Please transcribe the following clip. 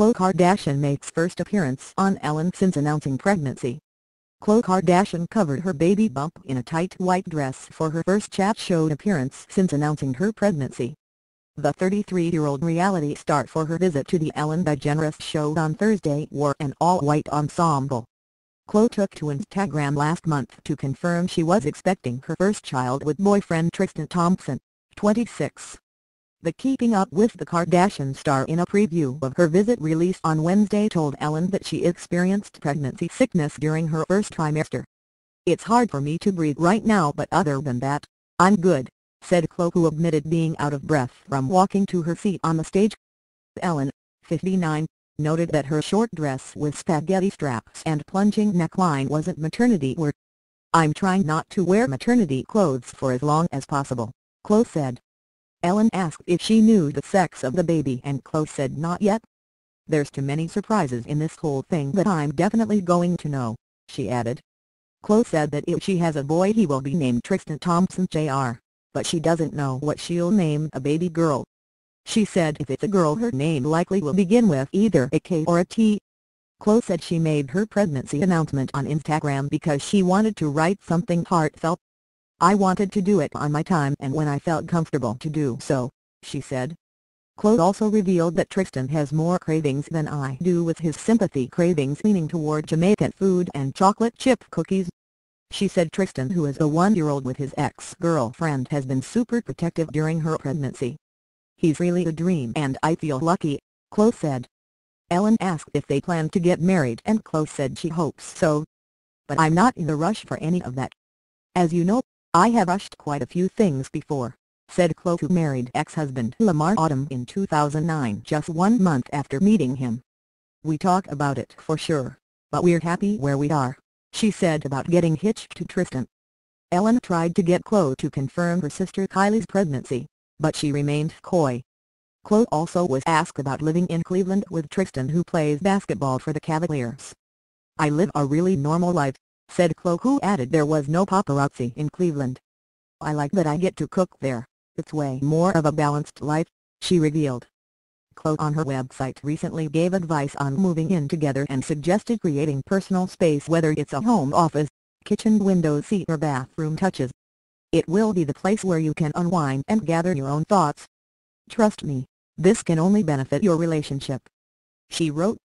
Khloe Kardashian makes first appearance on Ellen since announcing pregnancy. Khloe Kardashian covered her baby bump in a tight white dress for her first chat show appearance since announcing her pregnancy. The 33-year-old reality star for her visit to the Ellen DeGeneres show on Thursday wore an all-white ensemble. Khloe took to Instagram last month to confirm she was expecting her first child with boyfriend Tristan Thompson, 26. The Keeping Up with the Kardashian star in a preview of her visit released on Wednesday told Ellen that she experienced pregnancy sickness during her first trimester. It's hard for me to breathe right now but other than that, I'm good, said Khloe who admitted being out of breath from walking to her seat on the stage. Ellen, 59, noted that her short dress with spaghetti straps and plunging neckline wasn't maternity wear. I'm trying not to wear maternity clothes for as long as possible, Khloe said. Ellen asked if she knew the sex of the baby and Khloe said not yet. There's too many surprises in this whole thing that I'm definitely going to know, she added. Khloe said that if she has a boy he will be named Tristan Thompson Jr., but she doesn't know what she'll name a baby girl. She said if it's a girl her name likely will begin with either a K or a T. Khloe said she made her pregnancy announcement on Instagram because she wanted to write something heartfelt I wanted to do it on my time and when I felt comfortable to do so, she said. Khloe also revealed that Tristan has more cravings than I do with his sympathy cravings leaning toward Jamaican food and chocolate chip cookies. She said Tristan who is a one-year-old with his ex-girlfriend has been super protective during her pregnancy. He's really a dream and I feel lucky, Khloe said. Ellen asked if they plan to get married and Khloe said she hopes so. But I'm not in a rush for any of that. As you know, I have rushed quite a few things before, said Khloe who married ex-husband Lamar Odom in 2009 just one month after meeting him. We talk about it for sure, but we're happy where we are, she said about getting hitched to Tristan. Ellen tried to get Khloe to confirm her sister Kylie's pregnancy, but she remained coy. Khloe also was asked about living in Cleveland with Tristan who plays basketball for the Cavaliers. I live a really normal life, said Khloe who added there was no paparazzi in Cleveland. I like that I get to cook there, it's way more of a balanced life, she revealed. Khloe on her website recently gave advice on moving in together and suggested creating personal space whether it's a home office, kitchen window seat or bathroom touches. It will be the place where you can unwind and gather your own thoughts. Trust me, this can only benefit your relationship. She wrote,